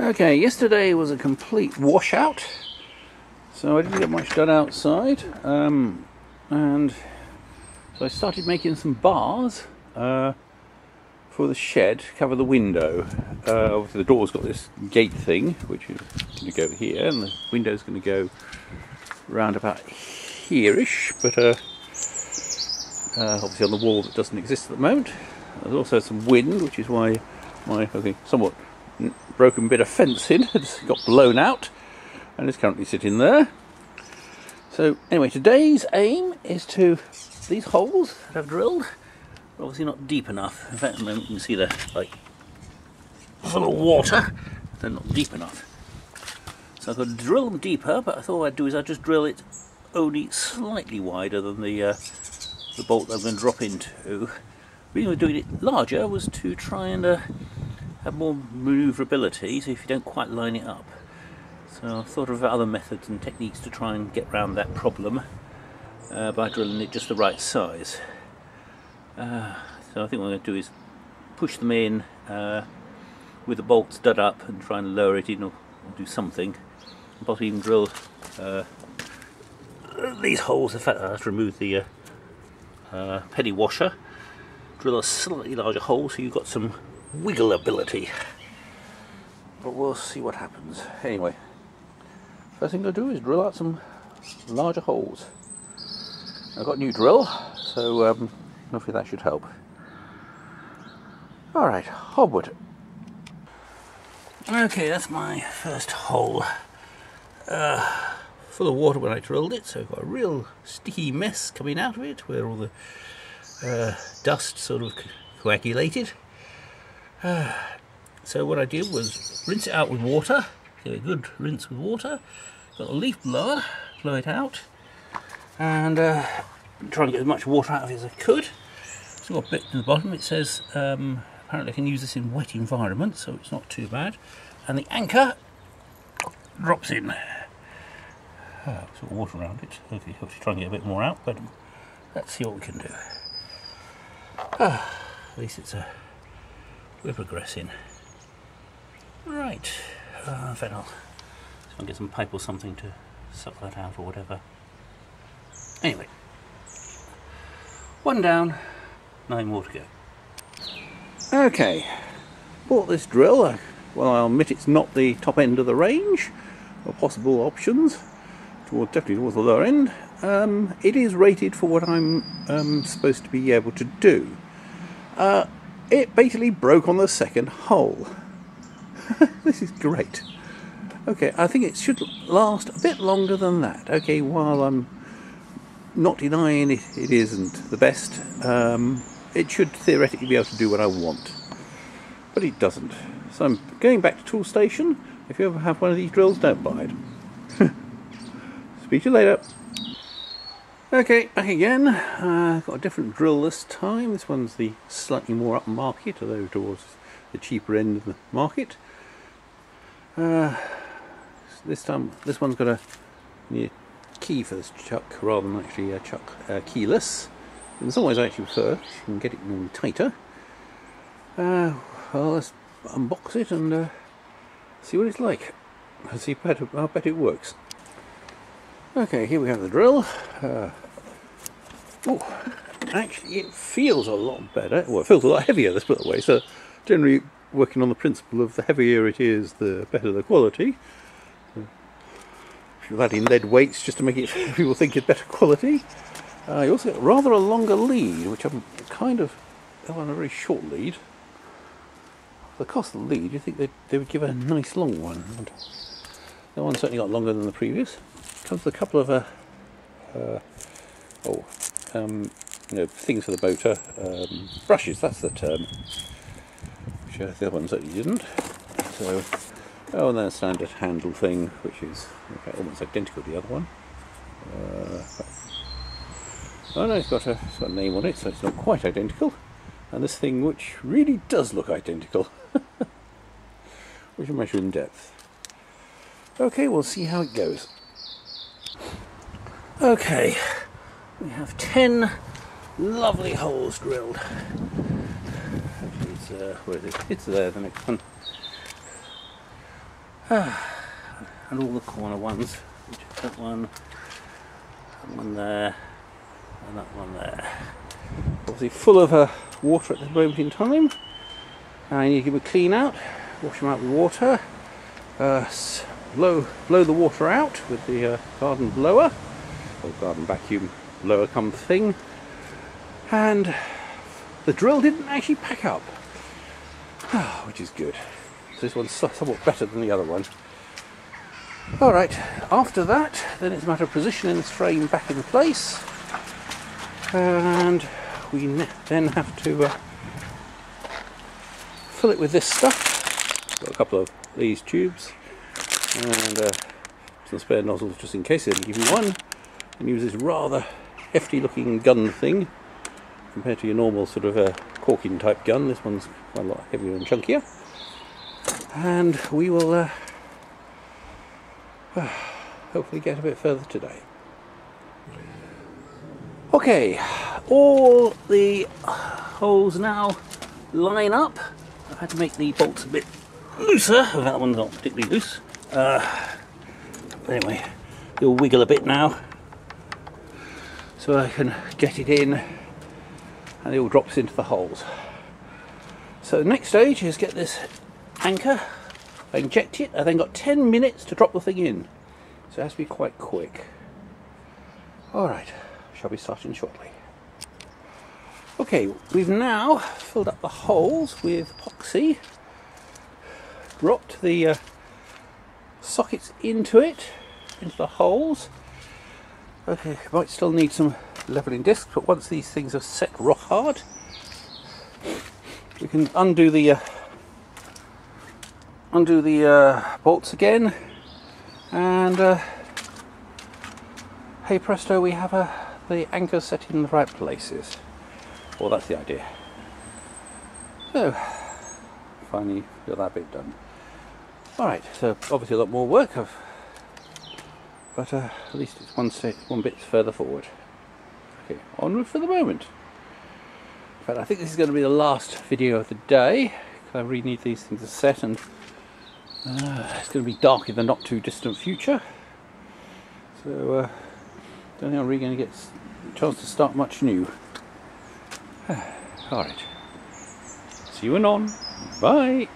Okay, yesterday was a complete washout, so I didn't get much done outside, um, and so I started making some bars uh, for the shed to cover the window. Uh, obviously, the door's got this gate thing, which is going to go here, and the window's going to go round about here-ish, but uh, uh, obviously on the wall that doesn't exist at the moment. There's also some wind, which is why my okay, somewhat broken bit of fencing has got blown out and is currently sitting there. So anyway, today's aim is to these holes that I've drilled are obviously not deep enough. In fact, you can see they're like full of water. They're not deep enough. So I've got to drill them deeper, but I thought I'd do is I'd just drill it only slightly wider than the uh, the bolt that I'm going to drop into. The reason we're doing it larger was to try and uh, have more manoeuvrability so if you don't quite line it up. So I've thought of other methods and techniques to try and get around that problem uh, by drilling it just the right size. Uh, so I think what I'm going to do is push them in uh, with the bolts stud up and try and lower it in or, or do something. Possibly even drill uh, these holes, in fact I have to remove the uh, uh, penny washer, drill a slightly larger hole so you've got some wiggle ability. But we'll see what happens. Anyway, first thing I'll do is drill out some larger holes. I've got a new drill, so um, hopefully that should help. Alright, hobwood. Okay, that's my first hole. Uh, full of water when I drilled it, so I've got a real sticky mess coming out of it where all the uh, dust sort of coagulated. so what I did was rinse it out with water, give it a good rinse with water, got a leaf blower, blow it out, and uh, try and get as much water out of it as I could. So got a bit in the bottom, it says um, apparently I can use this in wet environments, so it's not too bad. And the anchor drops in. Oh, sort of water around it, hopefully, hopefully try and get a bit more out, but let's see what we can do. Ah, at least it's a we're progressing. Right, uh, then I'll, I'll get some pipe or something to suck that out or whatever. Anyway, one down, nine more to go. Okay, bought this drill. Uh, well, I'll admit it's not the top end of the range of possible options, towards, definitely towards the lower end. Um, it is rated for what I'm um, supposed to be able to do. Uh, it basically broke on the second hole. this is great. Okay, I think it should last a bit longer than that. Okay, while I'm not denying it, it isn't the best, um, it should theoretically be able to do what I want. But it doesn't. So I'm going back to Toolstation. If you ever have one of these drills, don't buy it. Speak to you later. Okay, back again. Uh, got a different drill this time. This one's the slightly more upmarket, although towards the cheaper end of the market. Uh, this time, this one's got a yeah, key for this chuck rather than actually a chuck uh, keyless. In some ways, I actually prefer. You can get it more tighter. Uh, well, let's unbox it and uh, see what it's like. And see how I bet it works. Okay, here we have the drill. Uh, oh, actually, it feels a lot better. Well, it feels a lot heavier, let's put it that way. So, generally, working on the principle of the heavier it is, the better the quality. If you're adding lead weights just to make it people think it's better quality. Uh, you also got rather a longer lead, which I'm kind of on a very short lead. The cost of the lead, you think they they would give a nice long one. That one certainly got longer than the previous comes a couple of uh, uh, oh, um, you know, things for the motor, um, brushes, that's the term, which uh, the other one certainly didn't. So, oh, and then a standard handle thing, which is okay, almost identical to the other one. Uh, oh no, it's got, a, it's got a name on it, so it's not quite identical. And this thing, which really does look identical, which will measure in depth. Okay, we'll see how it goes. Okay, we have 10 lovely holes drilled. It's, uh, where is it? It's there, the next one. and all the corner ones. That one, that one there, and that one there. Obviously full of uh, water at this moment in time. I need to give a clean out, wash them out with water, uh, blow, blow the water out with the uh, garden blower, or garden vacuum blower come thing, and the drill didn't actually pack up, which is good. So this one's somewhat better than the other one. Alright, after that, then it's a matter of positioning this frame back in place, and we then have to uh, fill it with this stuff. Got a couple of these tubes and uh, some spare nozzles just in case they give you one. And use this rather hefty looking gun thing compared to your normal sort of uh, caulking type gun. This one's quite a lot heavier and chunkier. And we will uh, hopefully get a bit further today. Okay, all the holes now line up I've had to make the bolts a bit looser. that one's not particularly loose. Uh, anyway, they'll wiggle a bit now. So I can get it in and it all drops into the holes. So the next stage is get this anchor, I inject it, I then got 10 minutes to drop the thing in. So it has to be quite quick. Alright, shall be starting shortly. Okay, we've now filled up the holes with epoxy, dropped the uh, sockets into it, into the holes. Okay, might still need some leveling discs, but once these things are set rock hard, we can undo the uh, undo the uh, bolts again, and uh, hey presto, we have uh, the anchor set in the right places. Well, that's the idea. So, finally got that bit done. Alright, so obviously a lot more work, of, but uh, at least it's one, step, one bit further forward. Okay, onward for the moment. In fact, I think this is going to be the last video of the day. I really need these things to set and uh, it's going to be dark in the not too distant future. So, uh, don't think I'm really going to get a chance to start much new. Alright. See you anon. Bye.